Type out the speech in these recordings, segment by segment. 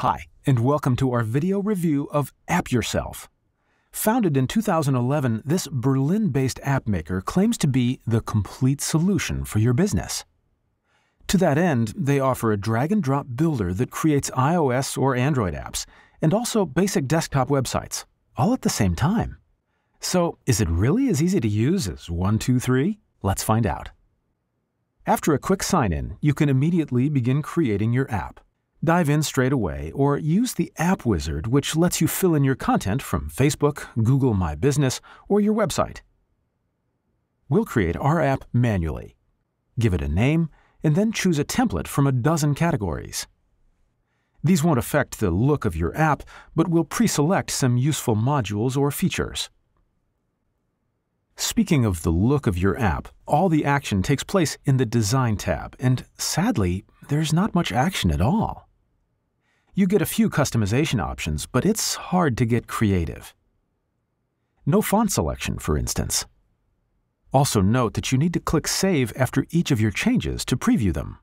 Hi, and welcome to our video review of AppYourself. Founded in 2011, this Berlin based app maker claims to be the complete solution for your business. To that end, they offer a drag and drop builder that creates iOS or Android apps and also basic desktop websites, all at the same time. So, is it really as easy to use as 123? Let's find out. After a quick sign in, you can immediately begin creating your app. Dive in straight away or use the App Wizard, which lets you fill in your content from Facebook, Google My Business, or your website. We'll create our app manually. Give it a name, and then choose a template from a dozen categories. These won't affect the look of your app, but will pre-select some useful modules or features. Speaking of the look of your app, all the action takes place in the Design tab, and sadly, there's not much action at all. You get a few customization options, but it's hard to get creative. No font selection, for instance. Also note that you need to click Save after each of your changes to preview them.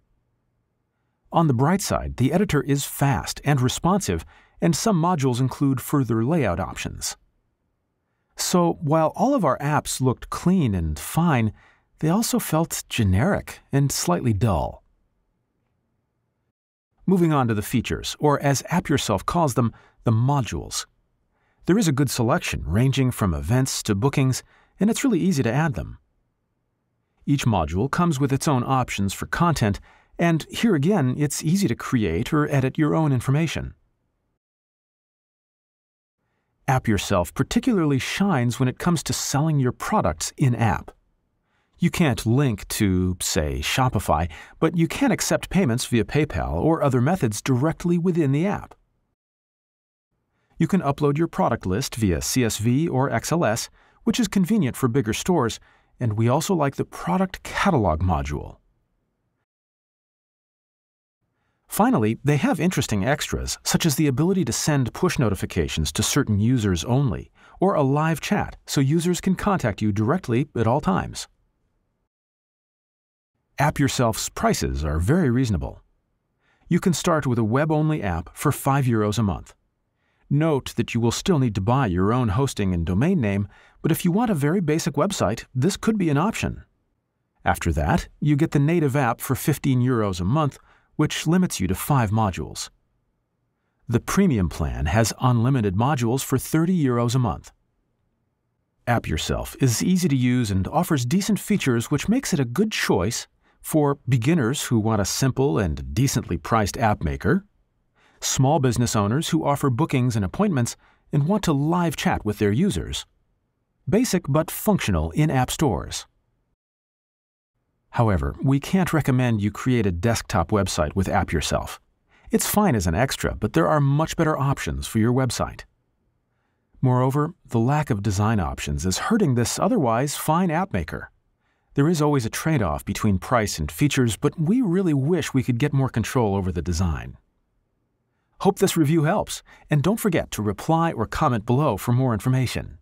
On the bright side, the editor is fast and responsive, and some modules include further layout options. So, while all of our apps looked clean and fine, they also felt generic and slightly dull. Moving on to the features, or as AppYourself calls them, the modules. There is a good selection, ranging from events to bookings, and it's really easy to add them. Each module comes with its own options for content, and here again, it's easy to create or edit your own information. AppYourself particularly shines when it comes to selling your products in app. You can't link to, say, Shopify, but you can accept payments via PayPal or other methods directly within the app. You can upload your product list via CSV or XLS, which is convenient for bigger stores, and we also like the Product Catalog module. Finally, they have interesting extras, such as the ability to send push notifications to certain users only, or a live chat so users can contact you directly at all times. AppYourself's prices are very reasonable. You can start with a web-only app for 5 euros a month. Note that you will still need to buy your own hosting and domain name, but if you want a very basic website, this could be an option. After that, you get the native app for 15 euros a month, which limits you to 5 modules. The premium plan has unlimited modules for 30 euros a month. AppYourself is easy to use and offers decent features which makes it a good choice for beginners who want a simple and decently priced app maker, small business owners who offer bookings and appointments and want to live chat with their users, basic but functional in-app stores. However, we can't recommend you create a desktop website with AppYourself. It's fine as an extra, but there are much better options for your website. Moreover, the lack of design options is hurting this otherwise fine app maker. There is always a trade off between price and features, but we really wish we could get more control over the design. Hope this review helps, and don't forget to reply or comment below for more information.